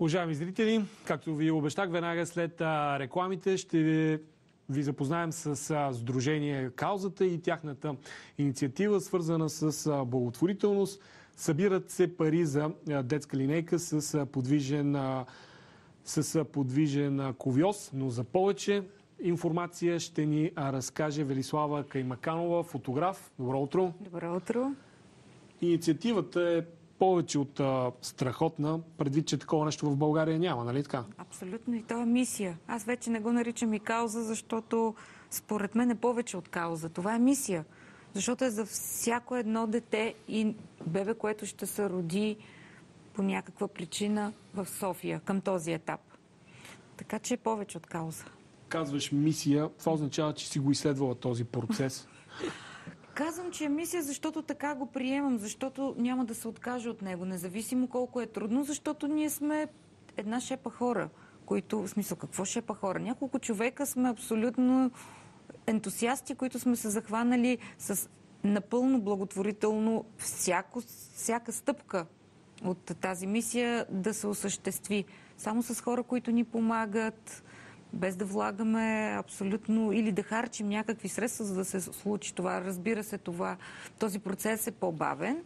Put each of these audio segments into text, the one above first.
Уважаеми зрители, както ви обещах, веднага след рекламите ще ви запознаем с Сдружение Каузата и тяхната инициатива, свързана с благотворителност. Събират се пари за детска линейка с подвижен, с подвижен ковиоз, но за повече информация ще ни разкаже Велислава Каймаканова, фотограф. Добро утро! Добро утро! Инициативата е повече от а, страхотна, предвид, че такова нещо в България няма, нали така? Абсолютно и то е мисия. Аз вече не го наричам и кауза, защото според мен е повече от кауза. Това е мисия. Защото е за всяко едно дете и бебе, което ще се роди по някаква причина в София към този етап. Така че е повече от кауза. Казваш мисия, това означава, че си го изследвала този процес. Казвам, че е мисия, защото така го приемам, защото няма да се откажа от него, независимо колко е трудно, защото ние сме една шепа хора, които, в смисъл, какво шепа хора? Няколко човека сме абсолютно ентусиасти, които сме се захванали с напълно благотворително всяко, всяка стъпка от тази мисия да се осъществи. Само с хора, които ни помагат, без да влагаме абсолютно или да харчим някакви средства, за да се случи това. Разбира се, това, този процес е по-бавен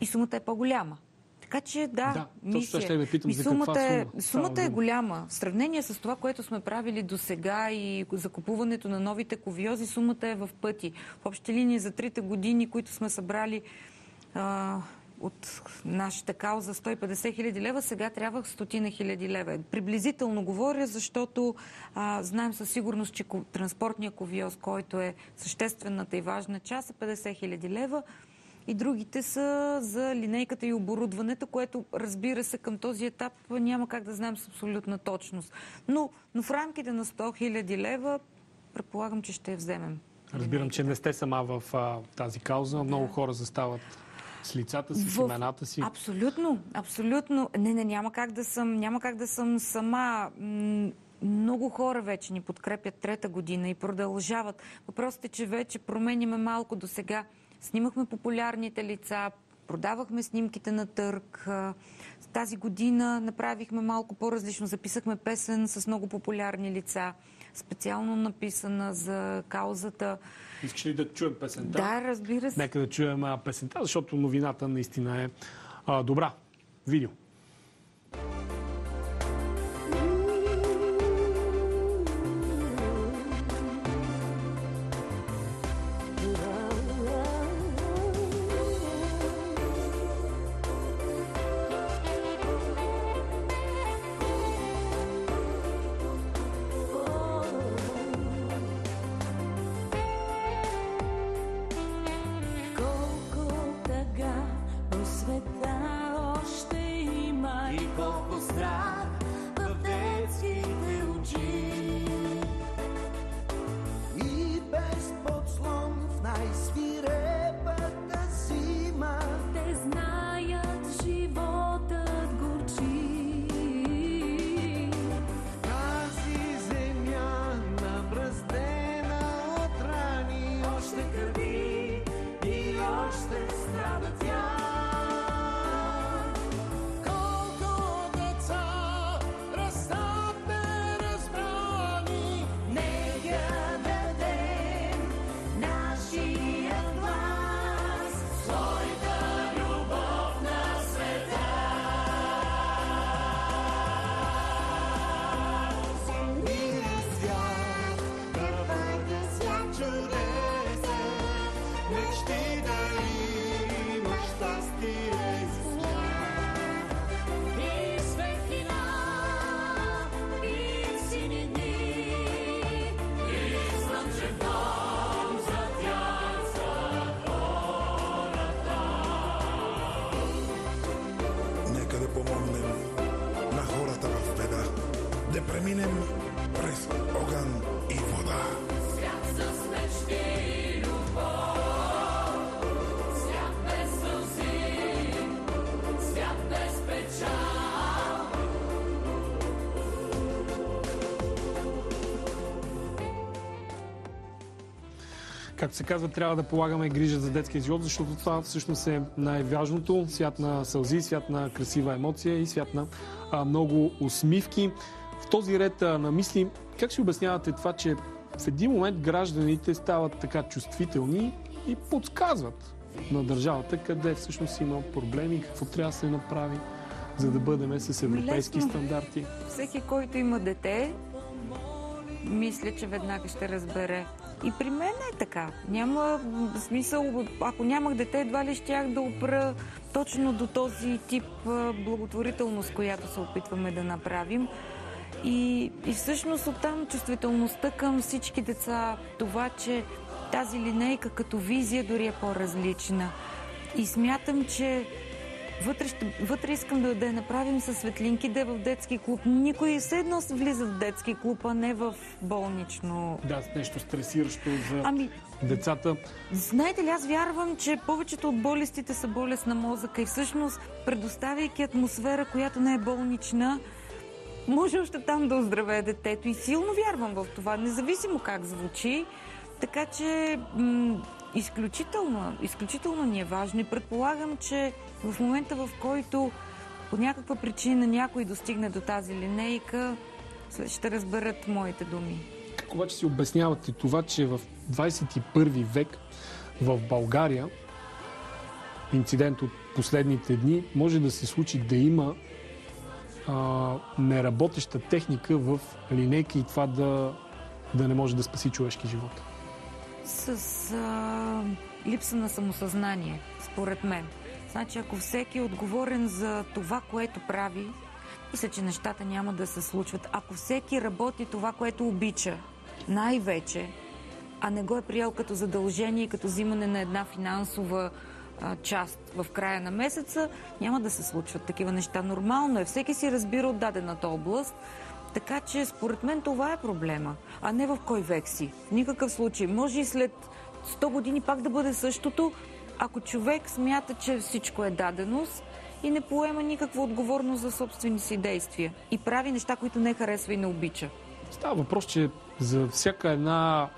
и сумата е по-голяма. Така че да, Да, мисия. ще ме питам за сумата, е, сума сумата е голяма. В сравнение с това, което сме правили до сега и закупуването на новите ковиози, сумата е в пъти. В общи линии за трите години, които сме събрали а, от нашата кауза 150 хиляди лева, сега трябва стотина хиляди лева. Приблизително говоря, защото а, знаем със сигурност, че транспортния ковиоз, който е съществената и важна част, е 50 хиляди лева. И другите са за линейката и оборудването, което разбира се към този етап няма как да знаем с абсолютна точност. Но, но в рамките на 100 хиляди лева предполагам, че ще я вземем. Разбирам, че не сте сама в а, тази кауза. Много хора застават с лицата си, с В- имената си. Абсолютно, абсолютно. Не, не, няма как да съм, няма как да съм сама. Много хора вече ни подкрепят трета година и продължават. Въпросът е, че вече променяме малко до сега. Снимахме популярните лица, продавахме снимките на търг. А, Тази година направихме малко по-различно. Записахме песен с много популярни лица, специално написана за каузата. Искаш ли да чуем песента? Да, разбира се. Нека да чуем песента, защото новината наистина е а, добра. Видео. Както се казва, трябва да полагаме грижа за детския живот, защото това всъщност е най-важното. Свят на сълзи, свят на красива емоция и свят на а, много усмивки. В този ред а, на мисли, как си обяснявате това, че в един момент гражданите стават така чувствителни и подсказват на държавата къде всъщност има проблеми, какво трябва да се направи, за да бъдем с европейски Лесно. стандарти. Всеки, който има дете, мисля, че веднага ще разбере. И при мен е така. Няма смисъл, ако нямах дете, едва ли щях да опра точно до този тип благотворителност, която се опитваме да направим. И, и всъщност оттам чувствителността към всички деца, това, че тази линейка като визия дори е по-различна. И смятам, че Вътре, ще, вътре искам да, да я направим със светлинки, да е в детски клуб. Никой все едно влиза в детски клуб, а не в болнично. Да, нещо стресиращо за Ами, децата. знаете ли, аз вярвам, че повечето от болестите са болест на мозъка и всъщност, предоставяйки атмосфера, която не е болнична, може още там да оздравее детето. И силно вярвам в това, независимо как звучи. Така че изключително, изключително ни е важно и предполагам, че в момента в който по някаква причина някой достигне до тази линейка, ще разберат моите думи. Как обаче си обяснявате това, че в 21 век в България инцидент от последните дни може да се случи да има а, неработеща техника в линейки и това да, да не може да спаси човешки живот. С а, липса на самосъзнание, според мен. Значи, ако всеки е отговорен за това, което прави, мисля, че нещата няма да се случват. Ако всеки работи това, което обича, най-вече, а не го е приел като задължение, като взимане на една финансова а, част в края на месеца, няма да се случват такива неща. Нормално е. Всеки си разбира от дадената област. Така че, според мен, това е проблема, а не в кой век си. Никакъв случай. Може и след 100 години пак да бъде същото, ако човек смята, че всичко е даденост и не поема никаква отговорност за собствени си действия и прави неща, които не харесва и не обича. Става въпрос, че за всяка една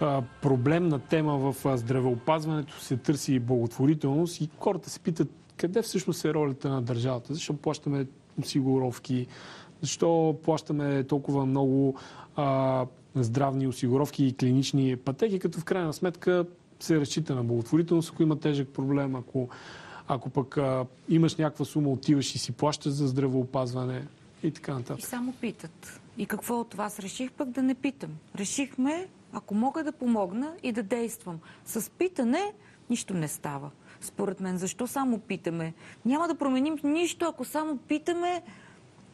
а, проблемна тема в здравеопазването се търси и благотворителност и хората се питат къде всъщност е ролята на държавата, защо плащаме осигуровки, защо плащаме толкова много а, здравни осигуровки и клинични пътеки, като в крайна сметка се разчита на благотворителност, ако има тежък проблем, ако, ако пък а, имаш някаква сума, отиваш и си плащаш за здравеопазване и така И нататък. само питат. И какво от вас реших пък да не питам? Решихме, ако мога да помогна и да действам. С питане нищо не става. Според мен, защо само питаме? Няма да променим нищо, ако само питаме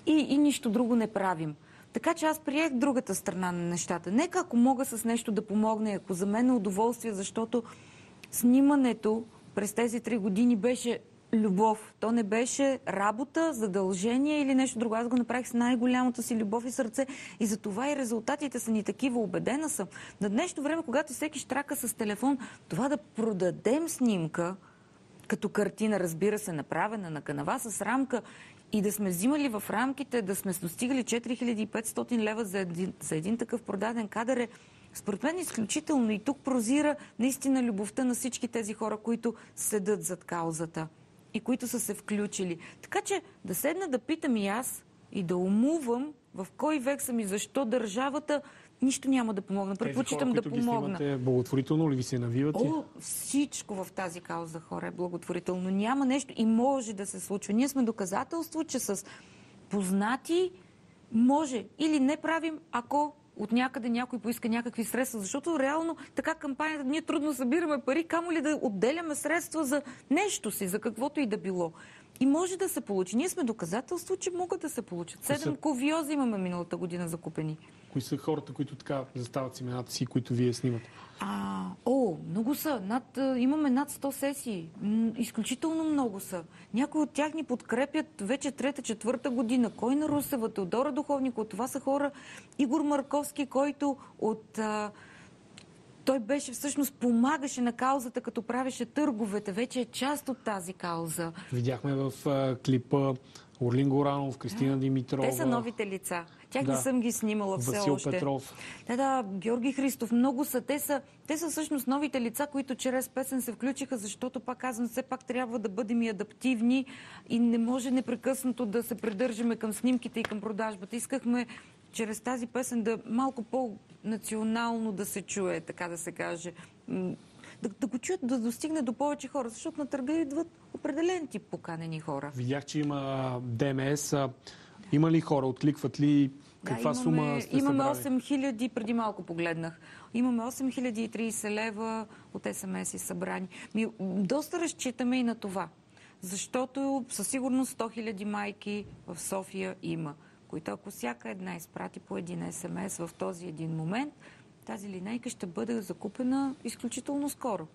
и, и нищо друго не правим. Така че аз приех другата страна на нещата. Нека ако мога с нещо да помогна, ако за мен е удоволствие, защото снимането през тези три години беше любов. То не беше работа, задължение или нещо друго. Аз го направих с най-голямата си любов и сърце. И за това и резултатите са ни такива. Убедена съм. На днешно време, когато всеки штрака с телефон, това да продадем снимка, като картина, разбира се, направена на канава с рамка и да сме взимали в рамките, да сме достигали 4500 лева за един, за един такъв продаден кадър е според мен изключително. И тук прозира наистина любовта на всички тези хора, които седат зад каузата и които са се включили. Така че да седна да питам и аз и да умувам в кой век съм и защо държавата нищо няма да помогна. Предпочитам да помогна. Ги снимате, благотворително ли ви се навиват? О, всичко в тази кауза хора е благотворително. Няма нещо и може да се случва. Ние сме доказателство, че с познати може или не правим, ако от някъде някой поиска някакви средства, защото реално така кампанията ние трудно събираме пари, камо ли да отделяме средства за нещо си, за каквото и да било. И може да се получи. Ние сме доказателство, че могат да се получат. Седем ковиози имаме миналата година закупени. Кои са хората, които така застават с имената си, които вие снимате? А, о, много са. Над, имаме над 100 сесии. Изключително много са. Някои от тях ни подкрепят вече трета, четвърта година. Кой на Русева, Теодора Духовникова. Това са хора. Игор Марковски, който от... А, той беше всъщност помагаше на каузата, като правеше търговете. Вече е част от тази кауза. Видяхме в а, клипа Орлин Горанов, Кристина Димитрова. Те са новите лица. Тях Да. не съм ги снимала все Васил още. Петров. Да, да, Георги Христов. Много са. Те са, те са всъщност новите лица, които чрез песен се включиха, защото пак казвам, все пак трябва да бъдем и адаптивни и не може непрекъснато да се придържаме към снимките и към продажбата. Искахме чрез тази песен да малко по-национално да се чуе, така да се каже. Да, да го чуят, да достигне до повече хора, защото на търга идват определен тип поканени хора. Видях, че има ДМС. Има ли хора? Откликват ли? Каква да, сума имаме, сте имаме събрали? 8000, преди малко погледнах. Имаме 8030 лева от СМС и събрани. Ми, доста разчитаме и на това. Защото със сигурност 100 000 майки в София има, които ако всяка една изпрати по един СМС в този един момент, тази линейка ще бъде закупена изключително скоро.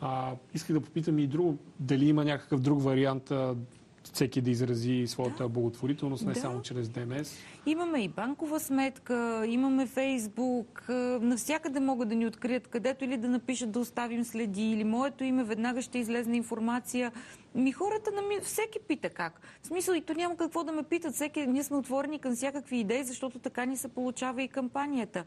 А, исках да попитам и друго. Дали има някакъв друг вариант всеки да изрази своята благотворителност, не Да. само чрез ДМС? Имаме и банкова сметка, имаме Фейсбук, навсякъде могат да ни открият, където или да напишат да оставим следи, или моето име веднага ще излезне информация. Ми хората, нами... всеки пита как. В смисъл, и то няма какво да ме питат. Всеки... Ние сме отворени към всякакви идеи, защото така ни се получава и кампанията.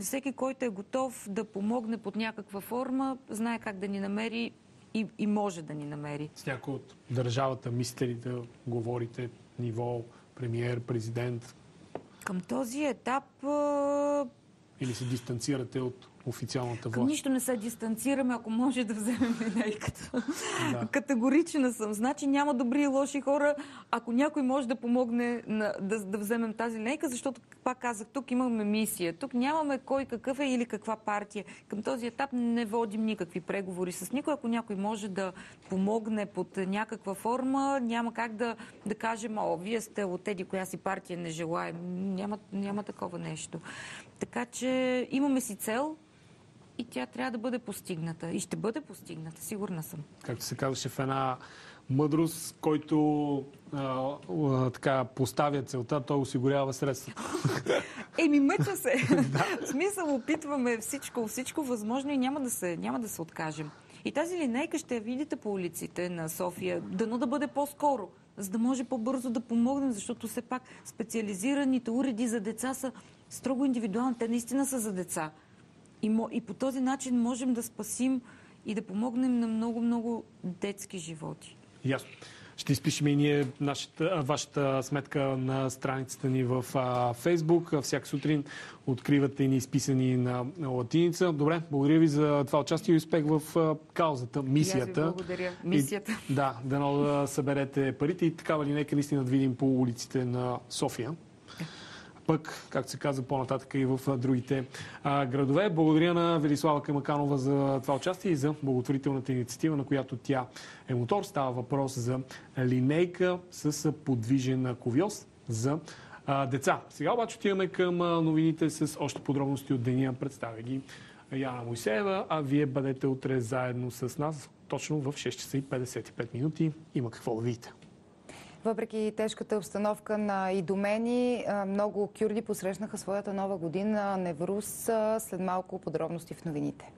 Всеки, който е готов да помогне под някаква форма, знае как да ни намери и, и може да ни намери. С някой от държавата мислите ли да говорите ниво премиер, президент Към този етап или се дистанцирате от официалната власт? нищо не се дистанцираме, ако може да вземем линейката. Да. Категорична съм. Значи няма добри и лоши хора, ако някой може да помогне на, да, да вземем тази линейка, защото, пак казах, тук имаме мисия. Тук нямаме кой какъв е или каква партия. Към този етап не водим никакви преговори с никой. Ако някой може да помогне под някаква форма, няма как да, да кажем, о, вие сте от теди коя си партия не желаем. Няма, няма такова нещо. Така че имаме си цел, и тя трябва да бъде постигната. И ще бъде постигната, сигурна съм. Както се казваше в една мъдрост, който а, а, така поставя целта, той осигурява средствата. Еми, мъча се. В смисъл, опитваме всичко, всичко възможно и няма да се, няма да се откажем. И тази линейка ще я видите по улиците на София. Дано да бъде по-скоро, за да може по-бързо да помогнем, защото все пак специализираните уреди за деца са строго индивидуални. Те наистина са за деца. И, и по този начин можем да спасим и да помогнем на много-много детски животи. Ясно. Ще изпишем и ние нашата, вашата сметка на страницата ни в а, Фейсбук. Всяка сутрин откривате ни изписани на, на латиница. Добре, благодаря ви за това участие и успех в а, каузата, мисията. Аз ви благодаря. Мисията. И, да, дано да съберете парите и такава линейка наистина да видим по улиците на София. Пък, както се казва по-нататък и в другите градове. Благодаря на Велислава Камаканова за това участие и за благотворителната инициатива, на която тя е мотор. Става въпрос за линейка с подвижен ковиоз за деца. Сега обаче отиваме към новините с още подробности от деня. Представя ги Яна Мойсеева, а вие бъдете утре заедно с нас точно в 6 часа и 55 минути. Има какво да видите. Въпреки тежката обстановка на Идомени, много кюрди посрещнаха своята нова година Неврус. След малко подробности в новините.